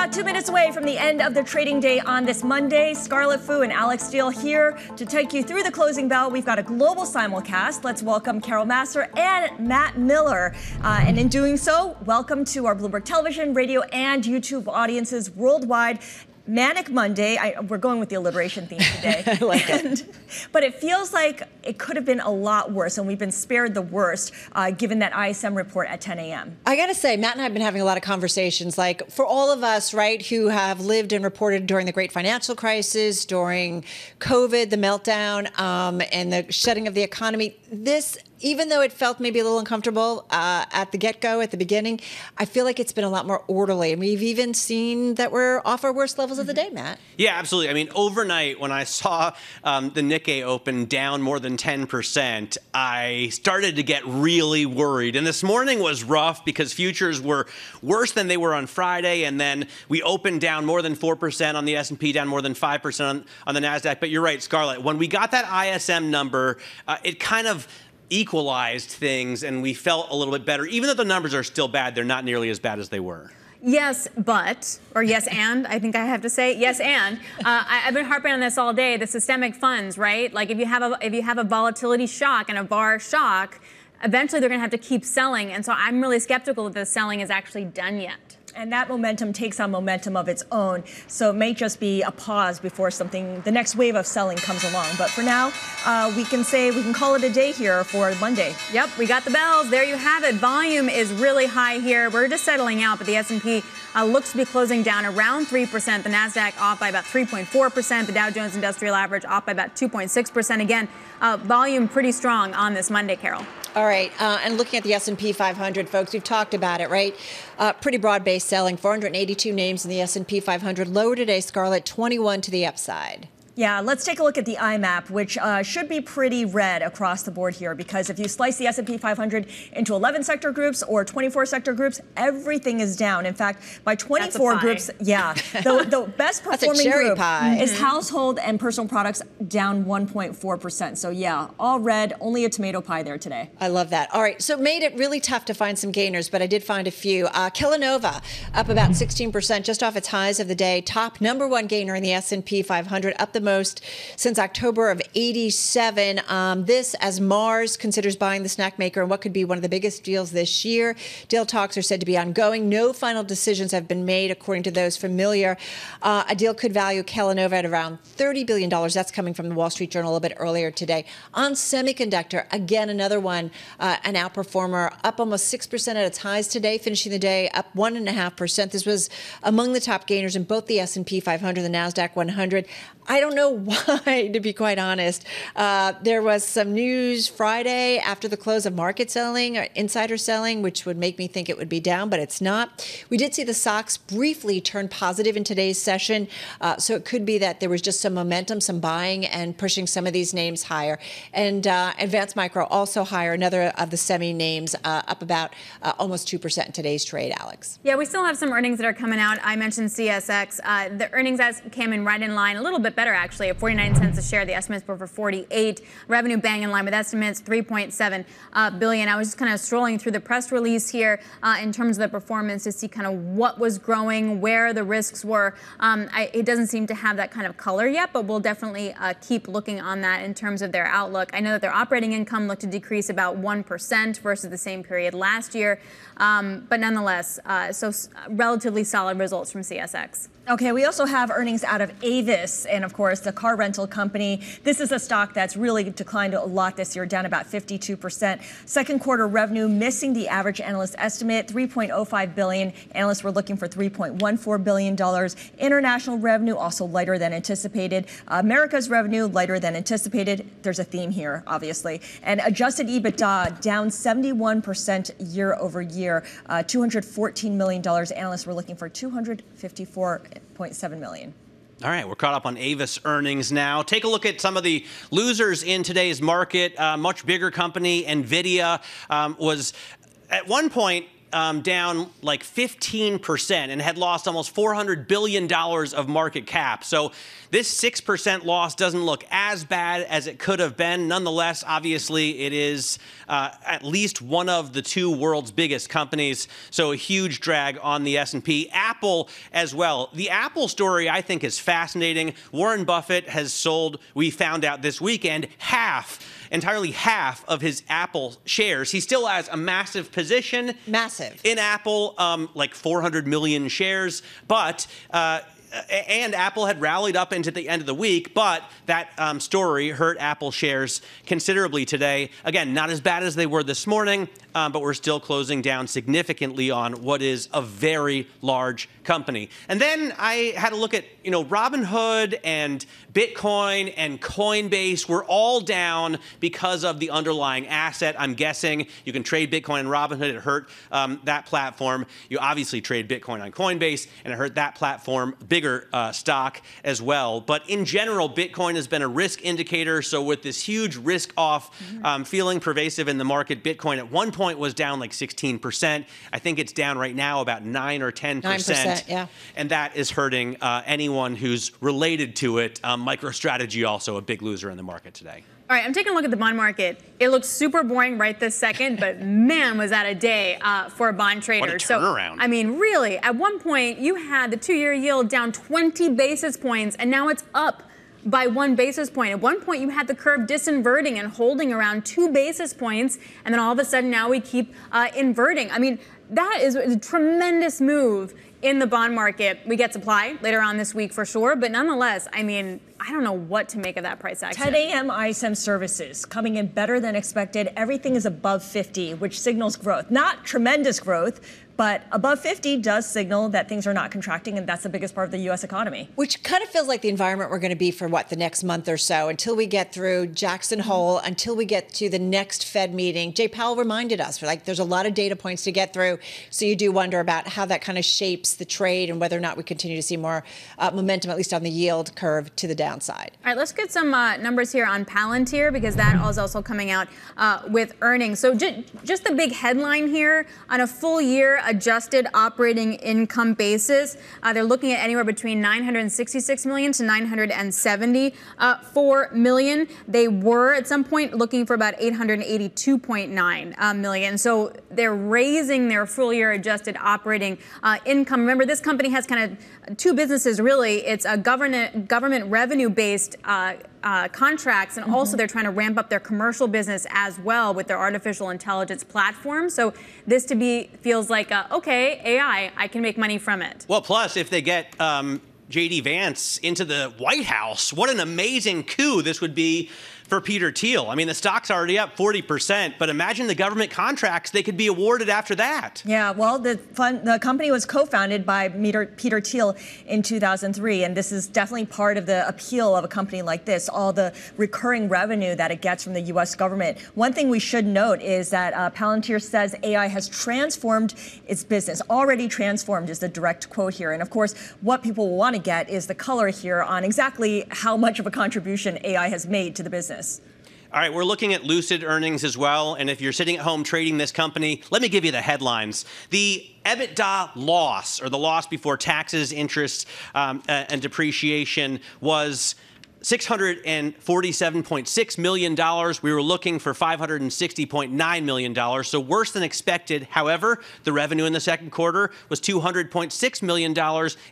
about two minutes away from the end of the trading day on this Monday. Scarlet Fu and Alix Steel here to take you through the closing bell. We've got a global simulcast. Let's welcome Carol Massar and Matt Miller. Uh, and in doing so, welcome to our Bloomberg Television, radio, and YouTube audiences worldwide. Manic Monday. I, we're going with the alliteration theme today. I like and, it. But it feels like it could have been a lot worse, and we've been spared the worst uh, given that ISM report at 10 a.m. I got to say, Matt and I have been having a lot of conversations. Like for all of us, right, who have lived and reported during the great financial crisis, during COVID, the meltdown, um, and the shutting of the economy, this even though it felt maybe a little uncomfortable uh, at the get go, at the beginning, I feel like it's been a lot more orderly. And we've even seen that we're off our worst levels of the day, Matt. Yeah, absolutely. I mean, overnight, when I saw um, the Nikkei open down more than 10%, I started to get really worried. And this morning was rough because futures were worse than they were on Friday. And then we opened down more than 4% on the S&P, down more than 5% on, on the NASDAQ. But you're right, Scarlet. When we got that ISM number, uh, it kind of equalized things and we felt a little bit better. Even though the numbers are still bad, they're not nearly as bad as they were. Yes, but, or yes, and, I think I have to say, yes, and. Uh, I, have been harping on this all day. The systemic funds, right? Like if you have a if you have a volatility shock and a VaR shock, eventually they're going to have to keep selling. And so I'm really skeptical that the selling is actually done yet. And that momentum takes on momentum of its own. So it may just be a pause before something, the next wave of selling comes along. But for now, uh, we can say, we can call it a day here for Monday. Yep, we got the bells. There you have it. Volume is really high here. We're just settling out, but the S&P uh, looks to be closing down around 3%. The NASDAQ off by about 3.4%. The Dow Jones Industrial Average off by about 2.6%. Again, uh, volume pretty strong on this Monday, Carol. All right, uh, and looking at the S&P 500, folks, we've talked about it, right? Uh, pretty broad-based selling. 482 names in the S&P 500. Lower today, Scarlet, 21 to the upside. Yeah, let's take a look at the IMAP, which uh, should be pretty red across the board here because if you slice the S&P 500 into 11 sector groups or 24 sector groups, everything is down. In fact, by 24 groups, yeah, the, the best performing group pie. is mm-hmm. household and personal products down 1.4%. So yeah, all red, only a tomato pie there today. I love that. All right, so it made it really tough to find some gainers, but I did find a few. Uh, Kellanova up about 16%, just off its highs of the day. Top number one gainer in the S&P 500, up the most since October of 87. Um, this, as Mars considers buying the snack maker and what could be one of the biggest deals this year. Deal talks are said to be ongoing. No final decisions have been made, according to those familiar. Uh, a deal could value Kellanova at around $30 billion. That's coming from the Wall Street Journal a little bit earlier today. On semiconductor, again, another one, uh, an outperformer, up almost 6% at its highs today, finishing the day up 1.5%. This was among the top gainers in both the S&P 500 and the NASDAQ 100. I don't know why, to be quite honest. Uh, there was some news Friday after the close of market selling, or insider selling, which would make me think it would be down, but it's not. We did see the SOX briefly turn positive in today's session, uh, so it could be that there was just some momentum, some buying, and pushing some of these names higher. And uh, Advanced Micro also higher, another of the semi names, uh, up about uh, almost 2% in today's trade, Alix. Yeah, we still have some earnings that are coming out. I mentioned CSX. Uh, the earnings as came in right in line, a little bit better actually at 49 cents a share. The estimates were for 48. Revenue bang in line with estimates, 3.7 uh, billion. I was just kind of strolling through the press release here uh, in terms of the performance to see kind of what was growing, where the risks were. Um, I, it doesn't seem to have that kind of color yet, but we'll definitely uh, keep looking on that in terms of their outlook. I know that their operating income looked to decrease about 1% versus the same period last year, um, but nonetheless, uh, so relatively solid results from CSX. Okay, we also have earnings out of Avis and, of course, the car rental company. This is a stock that's really declined a lot this year, down about 52%. Second quarter revenue missing the average analyst estimate, 3.05 billion. Analysts were looking for 3.14 billion dollars. International revenue also lighter than anticipated. America's revenue lighter than anticipated. There's a theme here, obviously. And adjusted EBITDA down 71% year over year, uh, 214 million dollars. Analysts were looking for 254 0.7 million. All right, we're caught up on Avis earnings now. Take a look at some of the losers in today's market. Uh, much bigger company, NVIDIA, um, was at one point um, down like 15% and had lost almost $400 billion of market cap. So this 6% loss doesn't look as bad as it could have been. Nonetheless, obviously, it is uh, at least one of the two world's biggest companies. So a huge drag on the S&P. Apple as well. The Apple story, I think, is fascinating. Warren Buffett has sold, we found out this weekend, half entirely half of his Apple shares. He still has a massive position. Massive. In Apple, um, like 400 million shares. But uh, and Apple had rallied up into the end of the week, but that um, story hurt Apple shares considerably today. Again, not as bad as they were this morning, um, but we're still closing down significantly on what is a very large company. And then I had a look at, you know, Robinhood and Bitcoin and Coinbase were all down because of the underlying asset. I'm guessing you can trade Bitcoin and Robinhood. It hurt um, that platform. You obviously trade Bitcoin on Coinbase, and it hurt that platform, bigger uh, stock as well. But in general, Bitcoin has been a risk indicator. So with this huge risk off mm-hmm. um, feeling pervasive in the market, Bitcoin at one point was down like 16%. I think it's down right now about 9 or 10%. 9%, yeah. And that is hurting uh, anyone who's related to it. Um, MicroStrategy also a big loser in the market today. All right, I'm taking a look at the bond market. It looks super boring right this second, but man, was that a day uh, for a bond trader. What a turnaround. So, I mean, really, at one point you had the two-year yield down 20 basis points, and now it's up by one basis point. At one point, you had the curve disinverting and holding around two basis points, and then all of a sudden now we keep uh, inverting. I mean, that is a tremendous move in the bond market. We get supply later on this week for sure, but nonetheless, I mean, I don't know what to make of that price action. 10 a.m. ISM services coming in better than expected. Everything is above 50, which signals growth. Not tremendous growth, but above 50 does signal that things are not contracting, and that's the biggest part of the U.S. economy. Which kind of feels like the environment we're going to be for what, the next month or so, until we get through Jackson Hole, until we get to the next Fed meeting. Jay Powell reminded us, like, there's a lot of data points to get through. So you do wonder about how that kind of shapes the trade and whether or not we continue to see more uh, momentum, at least on the yield curve, to the downside. All right, let's get some uh, numbers here on Palantir because that is also coming out uh, with earnings. So ju- just the big headline here on a full year adjusted operating income basis, uh, they're looking at anywhere between 966 million to 974 million. They were at some point looking for about 882.9 uh. So they're raising their full year adjusted operating uh, income. Remember, this company has kind of two businesses really. It's a government government revenue based uh, uh, contracts, and mm-hmm. also they're trying to ramp up their commercial business as well with their artificial intelligence platform. So this to be feels like a, okay, AI, I can make money from it. Well, plus if they get um, JD Vance into the White House, what an amazing coup this would be for Peter Thiel. I mean, the stock's already up 40%, but imagine the government contracts they could be awarded after that. Yeah, well, the fund, the company was co-founded by Peter, Peter Thiel in 2003, and this is definitely part of the appeal of a company like this, all the recurring revenue that it gets from the U.S. government. One thing we should note is that uh, Palantir says AI has transformed its business, already transformed is the direct quote here. And of course, what people will want to get is the color here on exactly how much of a contribution AI has made to the business business. All right, we're looking at Lucid earnings as well. And if you're sitting at home trading this company, let me give you the headlines. The EBITDA loss, or the loss before taxes, interest, um, uh, and depreciation, was $647.6 million. We were looking for $560.9 million, so worse than expected. However, the revenue in the second quarter was $200.6 million,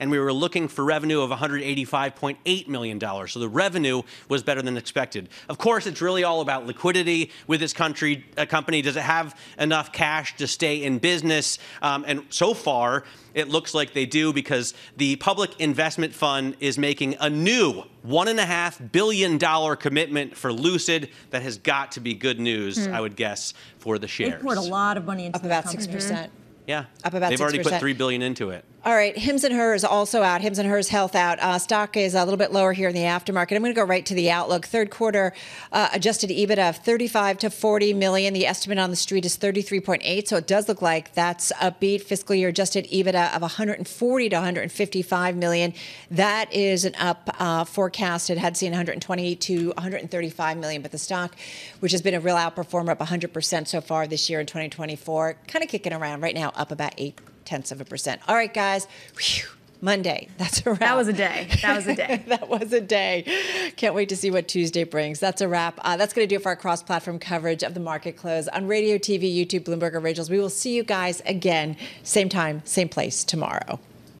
and we were looking for revenue of $185.8 million. So the revenue was better than expected. Of course, it's really all about liquidity with this country, a company. Does it have enough cash to stay in business? Um, and so far, it looks like they do because the Public Investment Fund is making a new $1.5 billion commitment for Lucid. That has got to be good news, hmm. I would guess, for the shares. They poured a lot of money into Up about 6%. Yeah. Up about They've 6%. already put 3 billion into it. All right, Hims and Hers also out. Hims and Hers Health out. Uh, stock is a little bit lower here in the aftermarket. I'm going to go right to the outlook. Third quarter uh, adjusted EBITDA of 35 to 40 million. The estimate on the street is 33.8, so it does look like that's a beat. Fiscal year adjusted EBITDA of 140 to 155 million. That is an up uh, forecast. It had seen 120 to 135 million, but the stock, which has been a real outperformer, up 100 percent so far this year in 2024, kind of kicking around right now, up about eight tenths of a percent. All right, guys. Whew. Monday. That's a wrap. That was a day. That was a day. that was a day. Can't wait to see what Tuesday brings. That's a wrap. Uh, that's going to do it for our cross platform coverage of the market close on radio, TV, YouTube, Bloomberg, or Rachel's. We will see you guys again, same time, same place tomorrow.